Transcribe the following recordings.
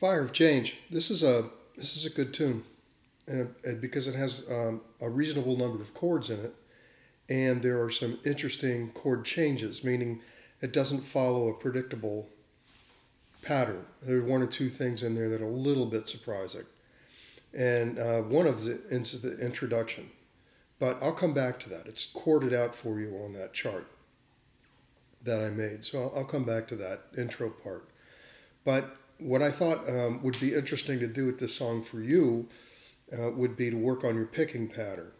Fire of Change. This is a this is a good tune, and, and because it has um, a reasonable number of chords in it, and there are some interesting chord changes, meaning it doesn't follow a predictable pattern. There are one or two things in there that are a little bit surprising, and uh, one of the is the introduction. But I'll come back to that. It's chorded out for you on that chart that I made, so I'll, I'll come back to that intro part. But what I thought um, would be interesting to do with this song for you uh, would be to work on your picking pattern.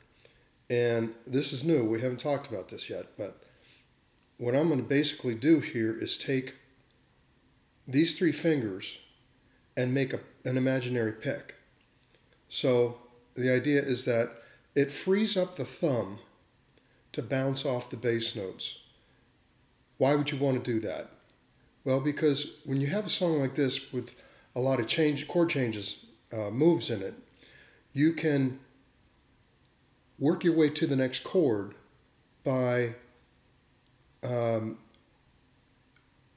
And this is new. We haven't talked about this yet, but what I'm going to basically do here is take these three fingers and make a, an imaginary pick. So the idea is that it frees up the thumb to bounce off the bass notes. Why would you want to do that? Well, because when you have a song like this with a lot of change, chord changes, uh, moves in it, you can work your way to the next chord by um,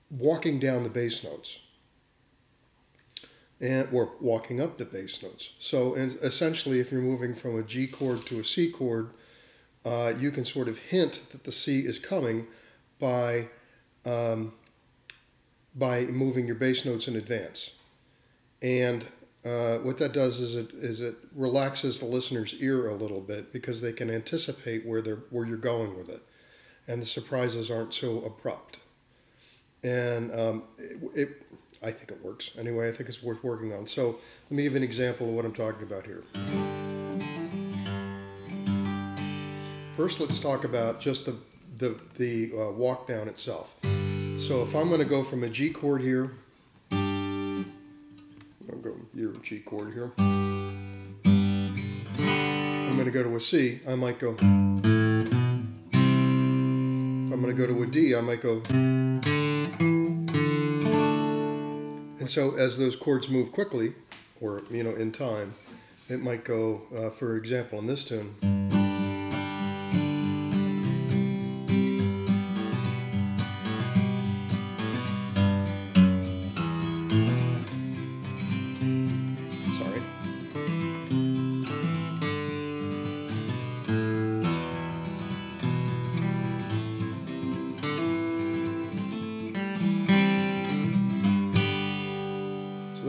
walking down the bass notes and or walking up the bass notes. So essentially, if you're moving from a G chord to a C chord, uh, you can sort of hint that the C is coming by um, by moving your bass notes in advance. And uh, what that does is it is it relaxes the listener's ear a little bit because they can anticipate where they're where you're going with it, and the surprises aren't so abrupt. And um, it, it, I think it works anyway. I think it's worth working on. So let me give an example of what I'm talking about here. First, let's talk about just the the the uh, walk down itself. So if I'm going to go from a G chord here, I'll go your G chord here. I'm going to go to a C, I might go. If I'm going to go to a D, I might go. And so as those chords move quickly, or you know in time, it might go, uh, for example, in this tune.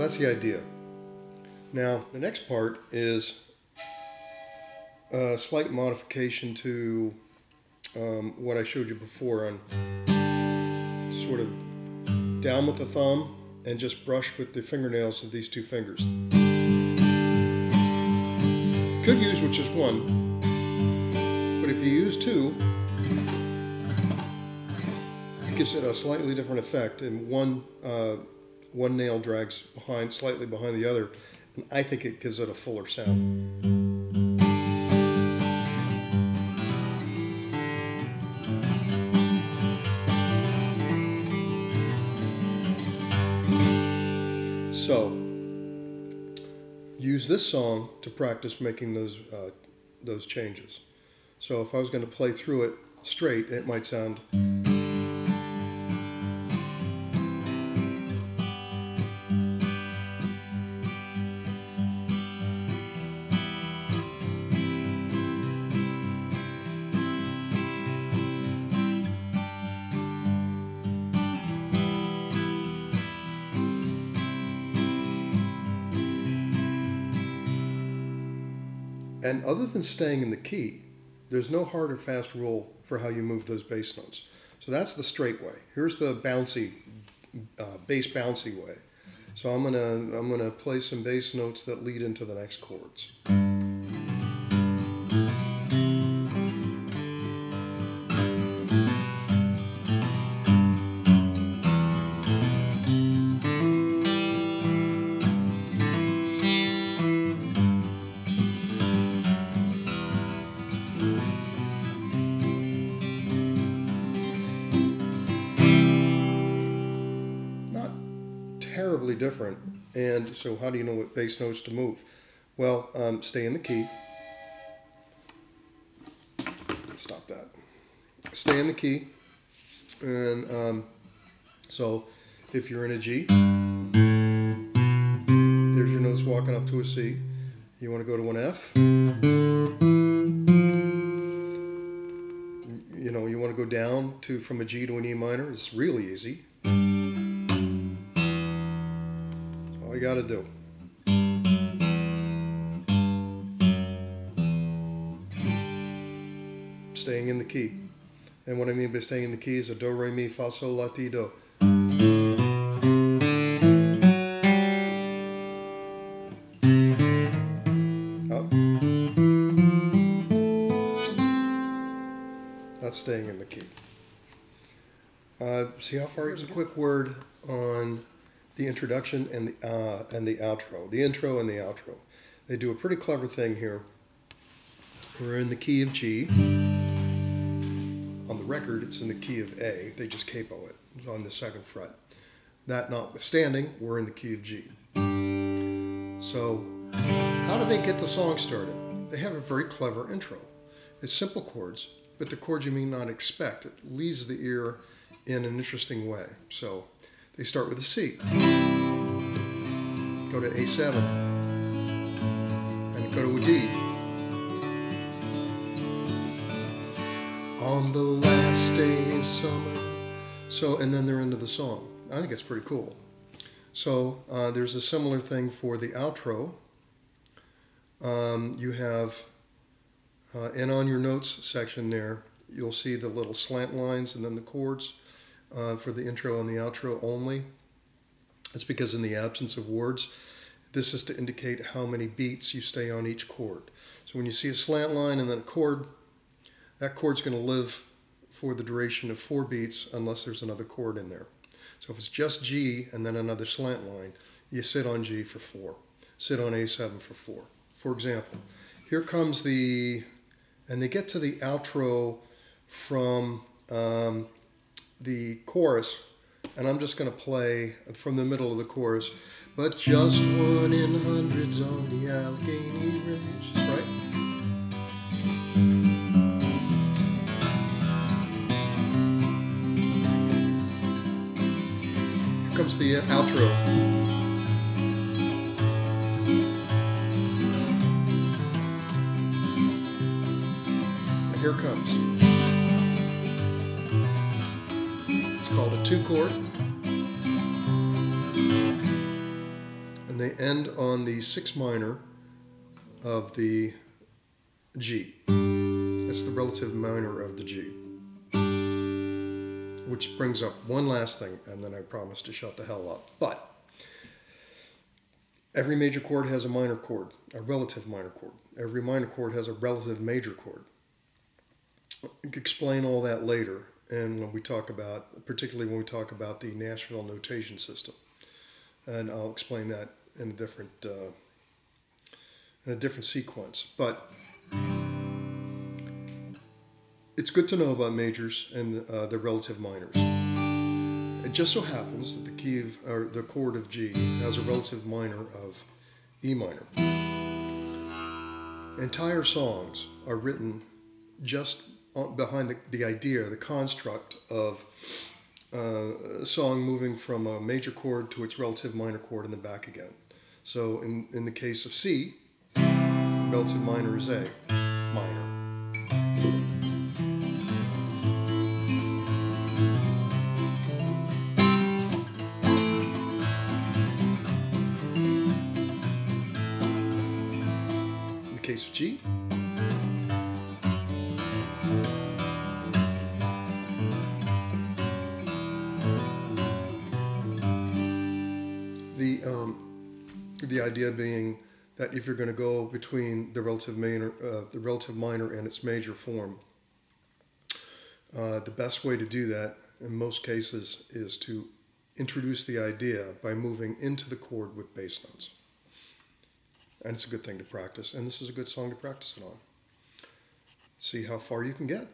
That's the idea. Now, the next part is a slight modification to um, what I showed you before on sort of down with the thumb and just brush with the fingernails of these two fingers. Could use with just one, but if you use two, it gives it a slightly different effect and one uh, one nail drags behind, slightly behind the other, and I think it gives it a fuller sound. So, use this song to practice making those uh, those changes. So if I was going to play through it straight, it might sound. And other than staying in the key, there's no hard or fast rule for how you move those bass notes. So that's the straight way. Here's the bouncy, uh, bass bouncy way. So I'm gonna I'm gonna play some bass notes that lead into the next chords. Different. And so, how do you know what bass notes to move? Well, um, stay in the key. Stop that. Stay in the key. And um, so, if you're in a G, there's your notes walking up to a C. You want to go to an F. You know, you want to go down to from a G to an E minor. It's really easy. Got to do. Staying in the key. And what I mean by staying in the key is a do, re, mi, fa, sol, la, ti, do. That's staying in the key. Uh, see how far? Here's a quick word on the introduction and the uh, and the outro. The intro and the outro. They do a pretty clever thing here. We're in the key of G. On the record, it's in the key of A. They just capo it. It's on the second fret. That notwithstanding, we're in the key of G. So, how do they get the song started? They have a very clever intro. It's simple chords, but the chords you may not expect. It leads the ear in an interesting way. So, they start with a C. Go to A7. And go to a D. on the last day of summer. So, and then they're into the song. I think it's pretty cool. So, uh, there's a similar thing for the outro. Um, you have, uh, and on your notes section there, you'll see the little slant lines and then the chords uh, for the intro and the outro only. That's because in the absence of words, this is to indicate how many beats you stay on each chord. So when you see a slant line and then a chord, that chord's going to live for the duration of four beats unless there's another chord in there. So if it's just G and then another slant line, you sit on G for four, sit on A7 for four. For example, here comes the, and they get to the outro from um, the chorus, and I'm just going to play from the middle of the chorus, but just one in hundreds on the Allegheny Range, right? Here comes the uh, outro. And here comes. Two chord. And they end on the six minor of the G. It's the relative minor of the G which brings up one last thing, and then I promise to shut the hell up. But every major chord has a minor chord, a relative minor chord. Every minor chord has a relative major chord. explain all that later, and when we talk about, particularly when we talk about the Nashville notation system, and I'll explain that in a different uh, in a different sequence. But it's good to know about majors and uh, the relative minors. It just so happens that the key of, or the chord of G has a relative minor of E minor. Entire songs are written just behind the, the idea, the construct of uh, a song moving from a major chord to its relative minor chord and then back again. So in, in the case of C, relative minor is A minor. In the case of G. the idea being that if you're going to go between the relative minor, uh, the relative minor and its major form, uh, the best way to do that in most cases is to introduce the idea by moving into the chord with bass notes and it's a good thing to practice. And this is a good song to practice it on. See how far you can get.